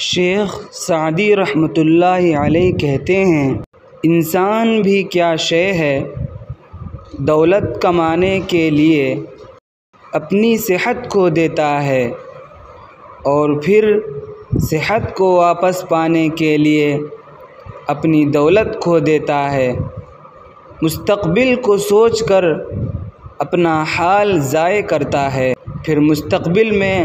شیخ Saadi رحمۃ اللہ علیہ کہتے ہیں، انسان بھی کیا شے ہے دولت کمانے کے لیے اپنی صحت کھو دیتا ہے اور پھر صحت کو واپس پانے کے لیے اپنی دولت کھو دیتا ہے۔ مستقبل کو سوچ کر اپنا حال ضائع کرتا ہے۔ پھر مستقبل میں